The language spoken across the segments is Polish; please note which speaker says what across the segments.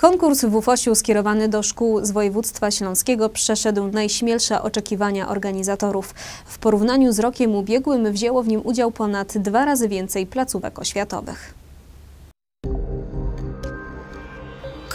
Speaker 1: Konkurs w Ufosiu skierowany do szkół z województwa śląskiego przeszedł najśmielsze oczekiwania organizatorów. W porównaniu z rokiem ubiegłym wzięło w nim udział ponad dwa razy więcej placówek oświatowych.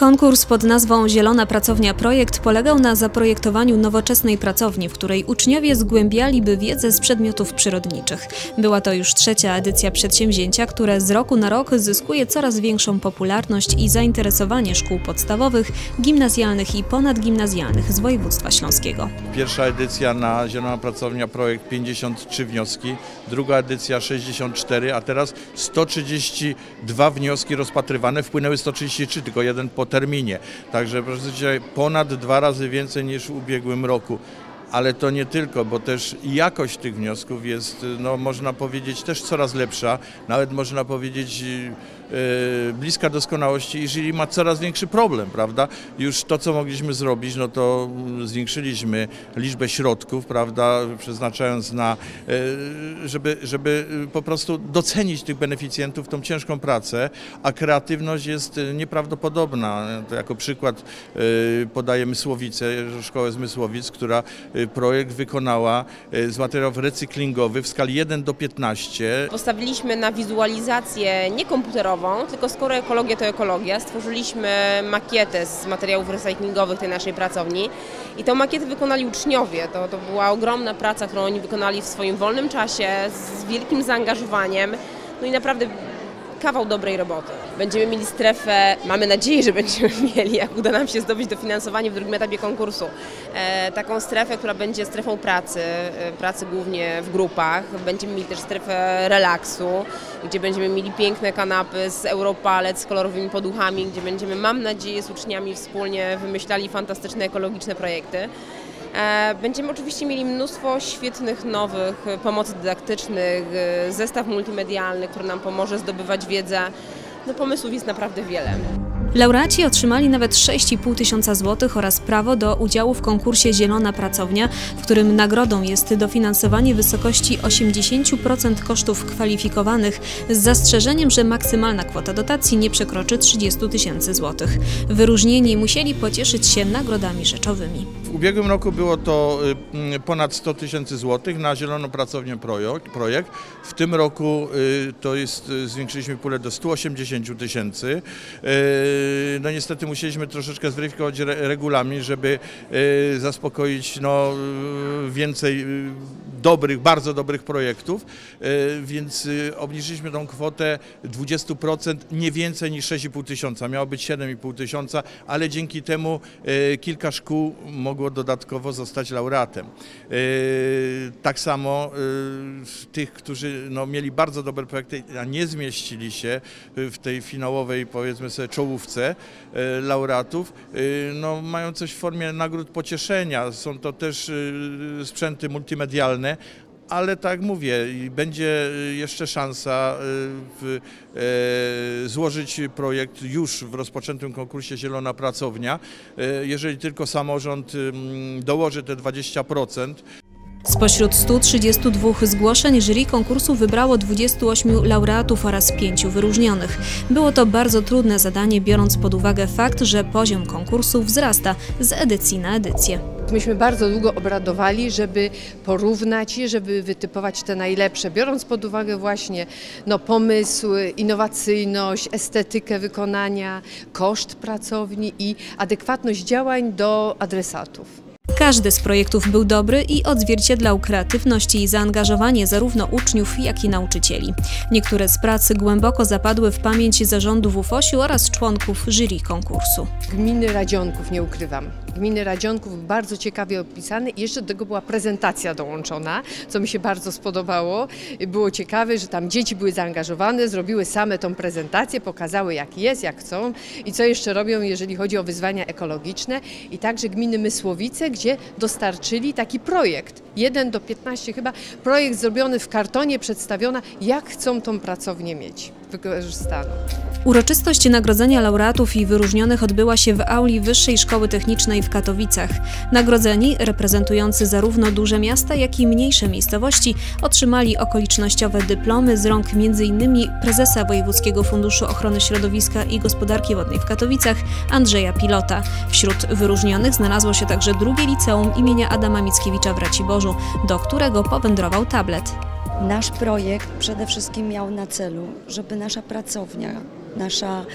Speaker 1: Konkurs pod nazwą Zielona Pracownia Projekt polegał na zaprojektowaniu nowoczesnej pracowni, w której uczniowie zgłębialiby wiedzę z przedmiotów przyrodniczych. Była to już trzecia edycja przedsięwzięcia, które z roku na rok zyskuje coraz większą popularność i zainteresowanie szkół podstawowych, gimnazjalnych i ponadgimnazjalnych z województwa śląskiego.
Speaker 2: Pierwsza edycja na Zielona Pracownia Projekt 53 wnioski, druga edycja 64, a teraz 132 wnioski rozpatrywane, wpłynęły 133, tylko jeden po terminie. Także proszę ponad dwa razy więcej niż w ubiegłym roku. Ale to nie tylko, bo też jakość tych wniosków jest, no, można powiedzieć, też coraz lepsza. Nawet można powiedzieć, bliska doskonałości i jury ma coraz większy problem, prawda? Już to, co mogliśmy zrobić, no to zwiększyliśmy liczbę środków, prawda, przeznaczając na, e, żeby, żeby po prostu docenić tych beneficjentów, tą ciężką pracę, a kreatywność jest nieprawdopodobna. To jako przykład podaję Mysłowicę, Szkołę z Mysłowic, która projekt wykonała z materiałów recyklingowych w skali 1 do 15.
Speaker 3: Postawiliśmy na wizualizację tylko skoro ekologia to ekologia, stworzyliśmy makietę z materiałów recyklingowych tej naszej pracowni i tę makietę wykonali uczniowie. To, to była ogromna praca, którą oni wykonali w swoim wolnym czasie, z wielkim zaangażowaniem. No i naprawdę kawał dobrej roboty. Będziemy mieli strefę, mamy nadzieję, że będziemy mieli, jak uda nam się zdobyć dofinansowanie w drugim etapie konkursu, e, taką strefę, która będzie strefą pracy, e, pracy głównie w grupach. Będziemy mieli też strefę relaksu, gdzie będziemy mieli piękne kanapy z Europalec z kolorowymi poduchami, gdzie będziemy, mam nadzieję, z uczniami wspólnie wymyślali fantastyczne ekologiczne projekty. E, będziemy oczywiście mieli mnóstwo świetnych nowych pomocy dydaktycznych, e, zestaw multimedialny, który nam pomoże zdobywać wiedzę. No pomysłów jest naprawdę wiele.
Speaker 1: Laureaci otrzymali nawet 6,5 tysiąca złotych oraz prawo do udziału w konkursie Zielona Pracownia, w którym nagrodą jest dofinansowanie wysokości 80% kosztów kwalifikowanych z zastrzeżeniem, że maksymalna kwota dotacji nie przekroczy 30 tysięcy złotych. Wyróżnieni musieli pocieszyć się nagrodami rzeczowymi.
Speaker 2: Ubiegłym roku było to y, ponad 100 tysięcy złotych na Zieloną Pracownię projekt. W tym roku y, to jest, y, zwiększyliśmy pulę do 180 tysięcy. No niestety musieliśmy troszeczkę zweryfikować regulamin, żeby zaspokoić no, więcej dobrych, bardzo dobrych projektów, więc obniżyliśmy tą kwotę 20%, nie więcej niż 6,5 tysiąca. Miało być 7,5 tysiąca, ale dzięki temu kilka szkół mogło mogło dodatkowo zostać laureatem. E, tak samo e, tych, którzy no, mieli bardzo dobre projekty, a nie zmieścili się w tej finałowej, powiedzmy sobie, czołówce e, laureatów, no, mają coś w formie nagród pocieszenia. Są to też sprzęty multimedialne, ale tak mówię, będzie jeszcze szansa w, e, złożyć projekt już w rozpoczętym konkursie Zielona Pracownia, e, jeżeli tylko samorząd dołoży te 20%.
Speaker 1: Spośród 132 zgłoszeń jury konkursu wybrało 28 laureatów oraz 5 wyróżnionych. Było to bardzo trudne zadanie, biorąc pod uwagę fakt, że poziom konkursu wzrasta z edycji na edycję.
Speaker 4: Myśmy bardzo długo obradowali, żeby porównać je, żeby wytypować te najlepsze, biorąc pod uwagę właśnie no, pomysł, innowacyjność, estetykę wykonania, koszt pracowni i adekwatność działań do adresatów.
Speaker 1: Każdy z projektów był dobry i odzwierciedlał kreatywność i zaangażowanie zarówno uczniów, jak i nauczycieli. Niektóre z prac głęboko zapadły w pamięć zarządu WFOŚ-u oraz członków jury konkursu.
Speaker 4: Gminy Radzionków, nie ukrywam. Gminy Radzionków bardzo ciekawie opisane i jeszcze do tego była prezentacja dołączona, co mi się bardzo spodobało. Było ciekawe, że tam dzieci były zaangażowane, zrobiły same tą prezentację, pokazały jak jest, jak chcą i co jeszcze robią, jeżeli chodzi o wyzwania ekologiczne. I także gminy Mysłowice, gdzie dostarczyli taki projekt, 1 do 15 chyba, projekt zrobiony w kartonie, przedstawiona, jak chcą tą pracownię mieć. Wykorzystano.
Speaker 1: Uroczystość nagrodzenia laureatów i wyróżnionych odbyła się w auli Wyższej Szkoły Technicznej w Katowicach. Nagrodzeni, reprezentujący zarówno duże miasta, jak i mniejsze miejscowości, otrzymali okolicznościowe dyplomy z rąk m.in. prezesa Wojewódzkiego Funduszu Ochrony Środowiska i Gospodarki Wodnej w Katowicach Andrzeja Pilota. Wśród wyróżnionych znalazło się także drugie liceum imienia Adama Mickiewicza w Raciborzu, do którego powędrował tablet.
Speaker 5: Nasz projekt przede wszystkim miał na celu, żeby nasza pracownia, nasza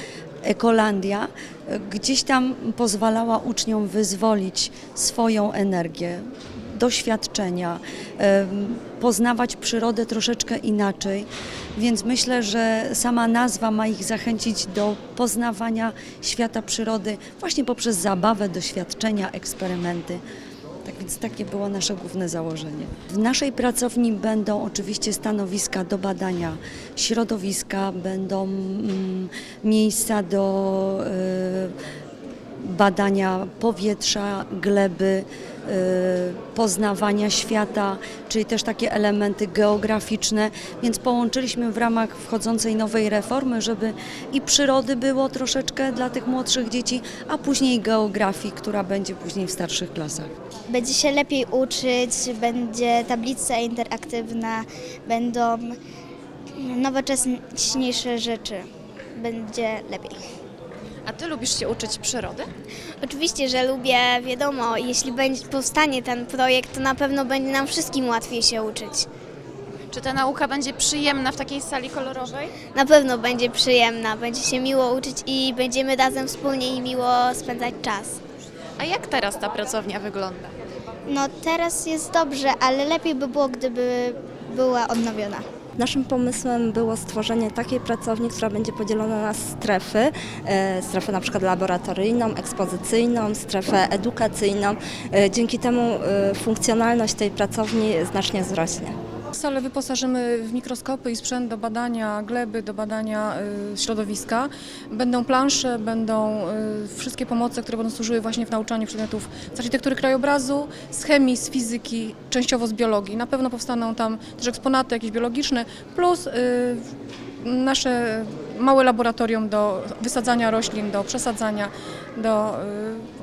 Speaker 5: Ekolandia e, gdzieś tam pozwalała uczniom wyzwolić swoją energię, doświadczenia, poznawać przyrodę troszeczkę inaczej. Więc myślę, że sama nazwa ma ich zachęcić do poznawania świata przyrody właśnie poprzez zabawę, doświadczenia, eksperymenty. Tak więc takie było nasze główne założenie. W naszej pracowni będą oczywiście stanowiska do badania środowiska, będą mm, miejsca do y, badania powietrza, gleby, poznawania świata, czyli też takie elementy geograficzne, więc połączyliśmy w ramach wchodzącej nowej reformy, żeby i przyrody było troszeczkę dla tych młodszych dzieci, a później geografii, która będzie później w starszych klasach.
Speaker 6: Będzie się lepiej uczyć, będzie tablica interaktywna, będą nowocześniejsze rzeczy. Będzie lepiej.
Speaker 7: A ty lubisz się uczyć przyrody?
Speaker 6: Oczywiście, że lubię, wiadomo, jeśli będzie, powstanie ten projekt, to na pewno będzie nam wszystkim łatwiej się uczyć.
Speaker 7: Czy ta nauka będzie przyjemna w takiej sali kolorowej?
Speaker 6: Na pewno będzie przyjemna, będzie się miło uczyć i będziemy razem wspólnie i miło spędzać czas.
Speaker 7: A jak teraz ta pracownia wygląda?
Speaker 6: No teraz jest dobrze, ale lepiej by było, gdyby była odnowiona.
Speaker 8: Naszym pomysłem było stworzenie takiej pracowni, która będzie podzielona na strefy, e, strefę na przykład laboratoryjną, ekspozycyjną, strefę edukacyjną. E, Dzięki temu e, funkcjonalność tej pracowni znacznie wzrośnie.
Speaker 9: Salę wyposażymy w mikroskopy i sprzęt do badania gleby, do badania y, środowiska. Będą plansze, będą y, wszystkie pomoce, które będą służyły właśnie w nauczaniu przedmiotów z architektury krajobrazu, z chemii, z fizyki, częściowo z biologii. Na pewno powstaną tam też eksponaty jakieś biologiczne, plus y, nasze małe laboratorium do wysadzania roślin, do przesadzania, do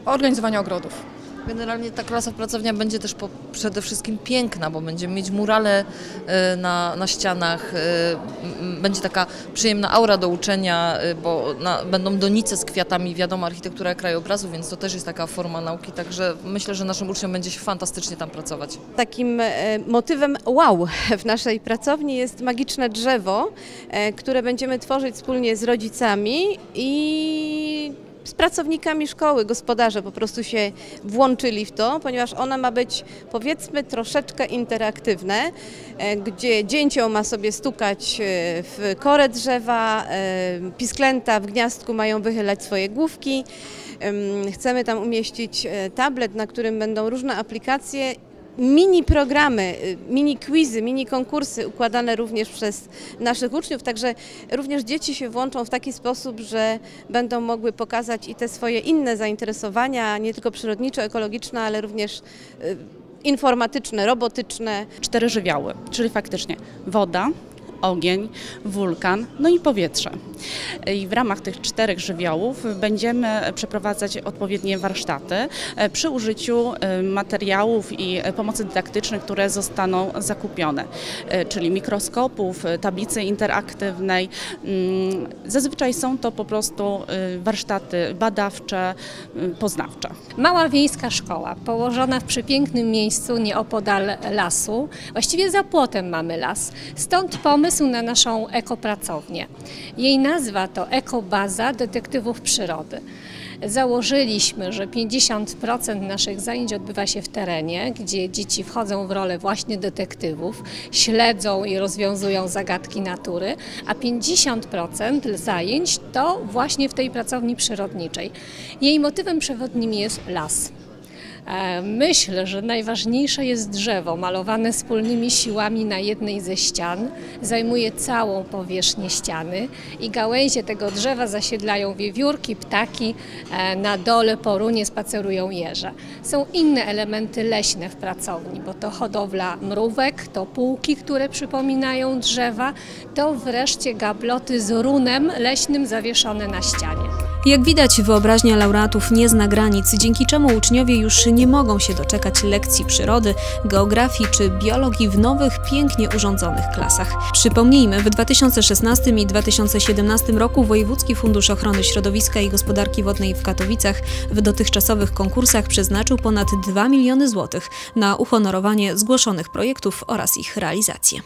Speaker 9: organizowania ogrodów.
Speaker 10: Generalnie ta klasa pracownia będzie też po, przede wszystkim piękna, bo będziemy mieć murale e, na, na ścianach, e, będzie taka przyjemna aura do uczenia, e, bo na, będą donice z kwiatami, wiadomo, architektura krajobrazu, więc to też jest taka forma nauki, także myślę, że naszym uczniom będzie się fantastycznie tam pracować.
Speaker 11: Takim motywem wow w naszej pracowni jest magiczne drzewo, które będziemy tworzyć wspólnie z rodzicami i z pracownikami szkoły, gospodarze po prostu się włączyli w to, ponieważ ona ma być powiedzmy troszeczkę interaktywne, e, gdzie dzięcioł ma sobie stukać e, w korę drzewa, e, pisklęta w gniazdku mają wychylać swoje główki. Em, Chcemy tam umieścić tablet, na którym będą różne aplikacje mini programy, y, mini quizy, mini konkursy układane również przez naszych uczniów, także również dzieci się włączą w taki sposób, że będą mogły pokazać i te swoje inne zainteresowania, nie tylko przyrodniczo-ekologiczne, ale również y, informatyczne, robotyczne.
Speaker 12: cztery żywioły, czyli faktycznie woda, ogień, wulkan, no i powietrze. I w ramach tych czterech żywiołów będziemy przeprowadzać odpowiednie warsztaty e, przy użyciu e, materiałów i e, pomocy dydaktycznej, które zostaną zakupione, czyli mikroskopów, tablicy interaktywnej. Mm, Zazwyczaj są to po prostu warsztaty badawcze, poznawcze.
Speaker 13: Mała wiejska szkoła, położona w przepięknym miejscu nieopodal lasu. Właściwie za płotem mamy las. Stąd pomysł na naszą ekopracownię. Jej nazwa to Ekobaza Detektywów Przyrody. Założyliśmy, że 50% naszych zajęć odbywa się w terenie, gdzie dzieci wchodzą w rolę właśnie detektywów, śledzą i rozwiązują zagadki natury, a 50% zajęć to właśnie w tej pracowni przyrodniczej. Jej motywem przewodnim jest las. E, Myślę, że najważniejsze jest drzewo malowane wspólnymi siłami na jednej ze ścian. Zajmuje całą powierzchnię ściany i gałęzie tego drzewa zasiedlają wiewiórki, ptaki, e, na dole po runie spacerują jeże. Są inne elementy leśne w pracowni, bo to hodowla mrówek, to półki, które przypominają drzewa, to wreszcie gabloty z runem leśnym zawieszone na ścianie.
Speaker 1: Jak widać, wyobraźnia laureatów nie zna granic, dzięki czemu uczniowie już nie mogą się doczekać lekcji przyrody, geografii czy biologii w nowych, pięknie urządzonych klasach. Przypomnijmy, w 2016 i 2017 roku Wojewódzki Fundusz Ochrony Środowiska i Gospodarki Wodnej w Katowicach w dotychczasowych konkursach przeznaczył ponad 2 miliony złotych na uhonorowanie zgłoszonych projektów oraz ich realizację.